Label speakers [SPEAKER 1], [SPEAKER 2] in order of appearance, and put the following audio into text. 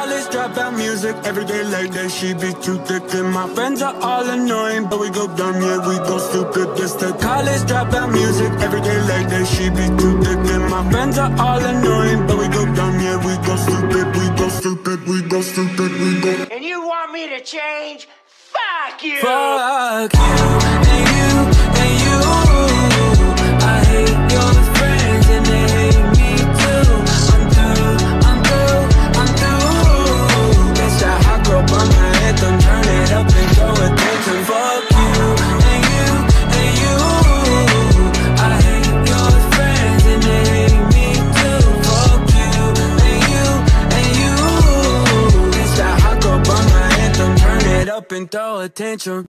[SPEAKER 1] college dropout music every day like that. She be too thick, and my friends are all annoying, but we go dumb, yeah, we go stupid. This the college dropout music every day like that. She be too thick, and my friends are all annoying, but we go dumb, yeah, we go stupid, we go stupid, we go stupid, we go.
[SPEAKER 2] And you want me to change? Fuck you!
[SPEAKER 1] Fuck you up and throw attention.